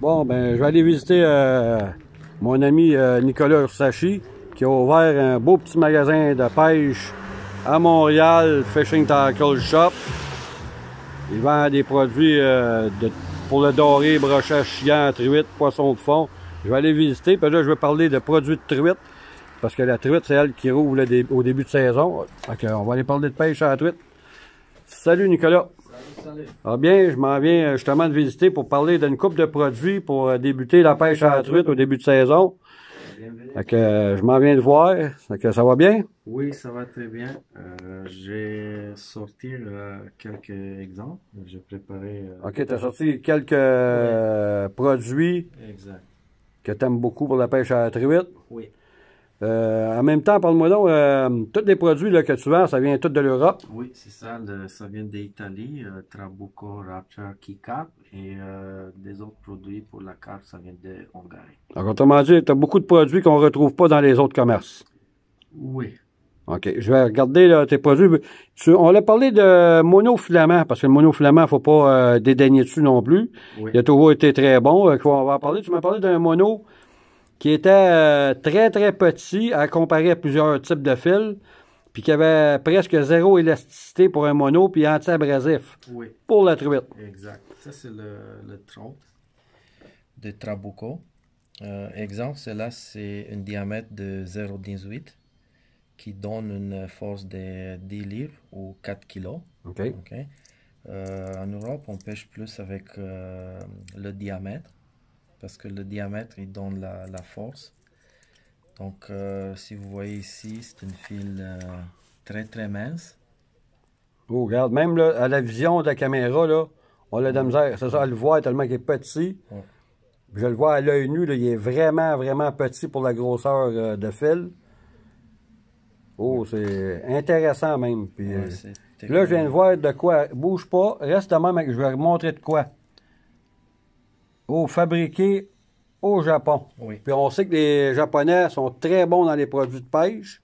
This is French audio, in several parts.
Bon, ben, je vais aller visiter euh, mon ami euh, Nicolas Ursachi, qui a ouvert un beau petit magasin de pêche à Montréal, Fishing Tackle Shop. Il vend des produits euh, pour le doré, brochet, chiant, truite, poisson de fond. Je vais aller visiter, puis là, je vais parler de produits de truite, parce que la truite, c'est elle qui rouvre le dé- au début de saison. Fait on va aller parler de pêche à la truite. Salut Nicolas. Ah bien, je m'en viens euh, justement de visiter pour parler d'une coupe de produits pour euh, débuter la pêche à la truite au début de saison. Fait que euh, je m'en viens de voir. Fait que ça va bien? Oui, ça va très bien. Euh, j'ai sorti euh, quelques exemples. J'ai préparé. euh, OK, tu as sorti quelques produits Exact. que tu aimes beaucoup pour la pêche à la truite? Oui. Euh, en même temps, parle-moi donc, euh, tous les produits là, que tu vends, ça vient tout de l'Europe? Oui, c'est ça. le- ça vient d'Italie. Euh, Trabuco, Rapture, Kikap. Et euh, des autres produits pour la carte, ça vient de Hongrie. Donc, autrement dit, tu as beaucoup de produits qu'on ne retrouve pas dans les autres commerces. Oui. OK. Je vais regarder là, tes produits. Tu- on a parlé de monofilament, parce que le monofilament, il ne faut pas dédaigner dessus non plus. Oui. Il a toujours été très bon. On va en parler. Tu m'as parlé d'un mono qui était euh, très, très petit à comparer à plusieurs types de fils, puis qui avait presque zéro élasticité pour un mono, puis anti-abrasif Oui. pour la truite. Exact. Ça, c'est le, le tronc de Trabuco. Euh, exemple, cela, c'est un diamètre de 0,18 qui donne une force de 10 livres ou 4 kilos. Euh, en Europe, on pêche plus avec euh, le diamètre parce que le diamètre, il donne la, la force. Donc, euh, si vous voyez ici, c'est une file euh, très très mince. Oh, regarde, même là, à la vision de la caméra, là, on a de la misère. C'est ça, à le voir tellement qu'il est petit. Ouais. Je le vois à l'œil nu, là, il est vraiment, vraiment petit pour la grosseur euh, de fil. Oh, c'est intéressant même. Puis, Ouais, là, je viens de voir de quoi. Bouge pas, reste de même, je vais vous montrer de quoi. Oh, fabriqué au Japon. Oui. Puis on sait que les Japonais sont très bons dans les produits de pêche.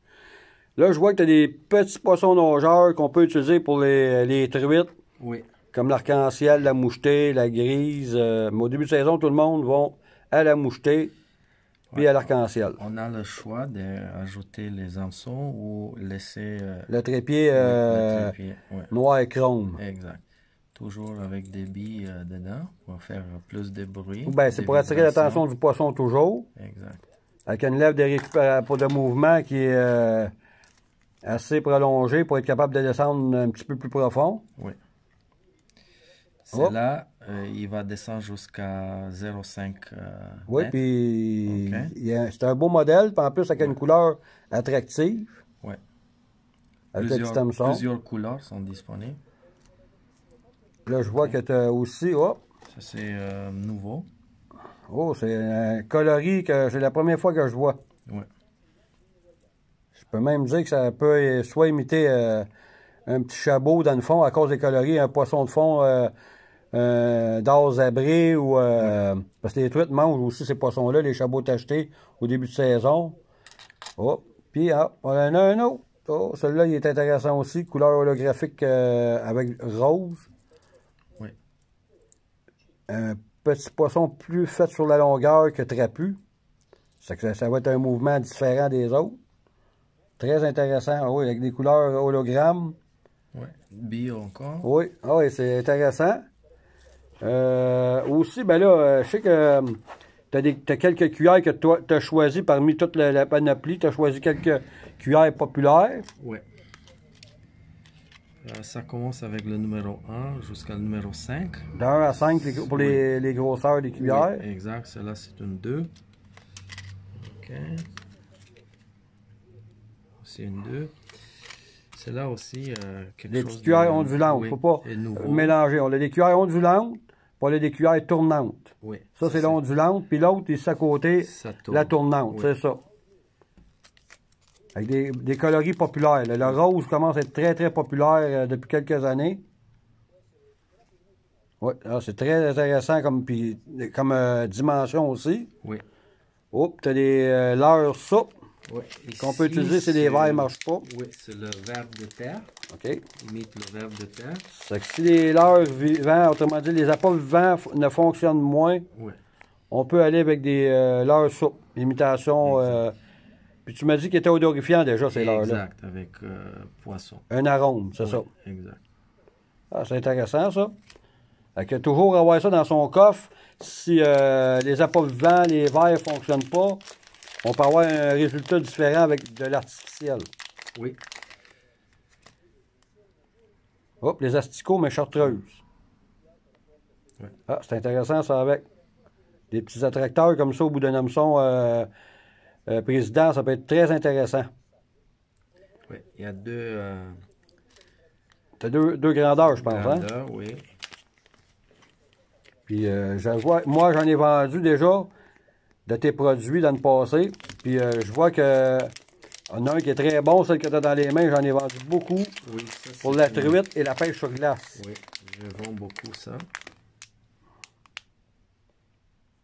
Là, je vois que tu as des petits poissons nageurs qu'on peut utiliser pour les, les truites, Oui. comme l'arc-en-ciel, la mouchetée, la grise. Euh, mais au début de saison, tout le monde va à la mouchetée puis Ouais. à l'arc-en-ciel. On a le choix d'ajouter les hameçons ou laisser euh, Le trépied le euh, trépied. Ouais, noir et chrome. exact. Toujours avec des billes euh, dedans pour faire plus de bruit. Ben, c'est pour attirer l'attention du poisson toujours. Exact. Avec une lèvre de récupération pour de mouvement qui est euh, assez prolongée pour être capable de descendre un petit peu plus profond. Oui. Celle-là, euh, il va descendre jusqu'à 0,5 euh, Oui, puis c'est un beau modèle, puis en plus avec une couleur attractive. Ouais. Avec le petit Plusieurs, hameçon. plusieurs couleurs sont disponibles. Là, je vois que tu as aussi. Oh, Ça, c'est euh, nouveau. oh c'est un coloris que c'est la première fois que je vois. Ouais. Je peux même dire que ça peut soit imiter euh, un petit chabot dans le fond à cause des coloris, un poisson de fond euh, euh, d'or abré ou. euh, Parce que les truites mangent aussi ces poissons-là, les chabots achetés au début de saison. Oh, puis ah, on en a un autre. Oh, celui-là, il est intéressant aussi, couleur holographique avec rose. Oui. Un petit poisson plus fait sur la longueur que trapu. Ça, va être un mouvement différent des autres. Très intéressant. Ah oui, avec des couleurs hologrammes. Ouais. Bio encore. Oui, ah oui, c'est intéressant. Euh, aussi, ben là, euh, je sais que tu as, quelques cuillères que toi, tu as choisi parmi toute la, la panoplie. Tu as choisi quelques cuillères populaires. Ouais. Euh, ça commence avec le numéro 1 jusqu'à le numéro 5. De 1 à 5 les- pour les, les grosseurs des cuillères. Oui, exact. Celle-là, c'est une 2. OK. C'est une 2. Celle-là aussi, euh, quelque Des chose petites cuillères de- ondulantes. oui, faut pas mélanger. On a des cuillères ondulantes, puis on a des cuillères tournantes. Oui. Ça, c'est l'ondulante, puis l'autre, ici à côté, la tournante, Oui. c'est ça. Avec des, des coloris populaires. là. Le rose commence à être très, très populaire euh, depuis quelques années. Oui, c'est très intéressant comme, puis, comme euh, dimension aussi. Oui. Oh, tu as des euh, leurres souples Oui. qu'on peut utiliser si les verres ne marchent pas. Oui, c'est le verre de terre. OK. Imite le verre de terre. C'est que si les leurres vivants, autrement dit, les appâts vivants ne fonctionnent moins, Oui. on peut aller avec des euh, leurres souples, imitation. Puis tu m'as dit qu'il était odorifiant déjà, ces leurres-là. Exact, avec euh, poisson. Un arôme, c'est Oui, ça. Exact. Ah, c'est intéressant, ça. Fait que toujours avoir ça dans son coffre. Si euh, les appâts vivants, les verres ne fonctionnent pas, on peut avoir un résultat différent avec de l'artificiel. Oui, Hop, les asticots, mais chartreuses. Ah, c'est intéressant, ça, avec. Des petits attracteurs comme ça au bout d'un hameçon euh, euh, président, ça peut être très intéressant. oui. Il y a deux euh, T'as deux, deux grandeurs, je pense. Hein? grandeurs, oui. Puis euh, je vois, moi, j'en ai vendu déjà de tes produits dans le passé. Puis je vois que on a un qui est très bon, celle que tu as dans les mains, j'en ai vendu beaucoup Oui, ça, pour la truite et la pêche sur glace. Oui, je vends beaucoup ça.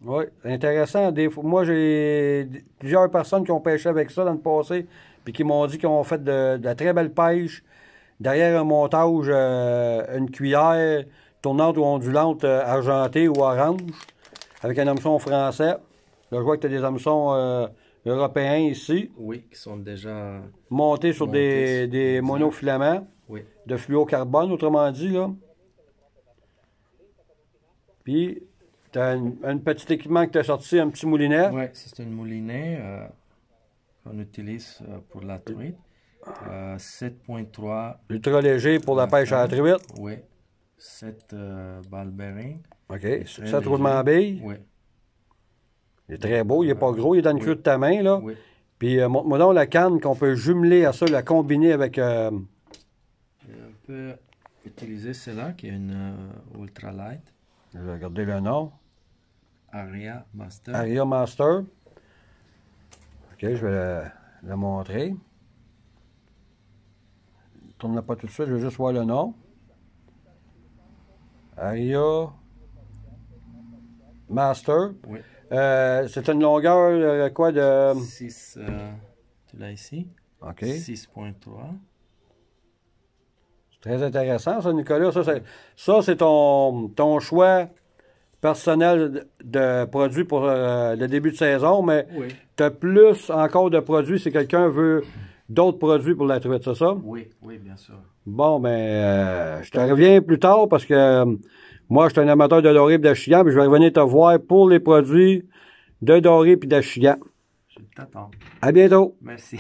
Oui, intéressant. Des fois, moi, j'ai plusieurs personnes qui ont pêché avec ça dans le passé, puis qui m'ont dit qu'ils ont fait de, de la très belle pêche. Derrière un montage, euh, une cuillère tournante ou ondulante euh, argentée ou orange, avec un hameçon français. Là, je vois que tu as des hameçons euh, européens ici, Oui, qui sont déjà. montés sur des, Montés, des monofilaments Oui, de fluocarbone, autrement dit, là. Puis, tu as un petit équipement que tu as sorti, un petit moulinet. ouais, c'est un moulinet euh, qu'on utilise euh, pour la truite. Euh, 7.3. Ultra léger pour la pêche à la truite? Oui, 7 euh, balles bearing. OK. Très Ça roulement à billes. Oui, Il est très beau. Il n'est pas gros. Il est dans le Oui. creux de ta main, là. oui. Puis, euh, montre-moi donc la canne qu'on peut jumeler à ça, la combiner avec. euh, on peut utiliser celle-là qui est une euh, ultralight. Je vais regarder le nom. Aria Master. Aria Master. OK, je vais la, la montrer. Tourne-la pas tout de suite, je veux juste voir le nom. Aria Master. Oui. Euh, c'est une longueur, euh, quoi, de... 6, euh, tu l'as ici? OK. 6.3. Très intéressant, ça, Nicolas. Ça, c'est, ça, c'est ton, ton choix personnel de, de produits pour euh, le début de saison, mais Oui. tu as plus encore de produits si quelqu'un veut d'autres produits pour la truite, c'est ça? Oui, oui, bien sûr. Bon, ben, euh, je te reviens plus tard parce que euh, moi, je suis un amateur de doré et d'achillant, puis je vais revenir te voir pour les produits de doré et d'achillant. Je t'attends. À bientôt! Merci.